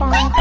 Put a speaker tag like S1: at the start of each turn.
S1: Bye.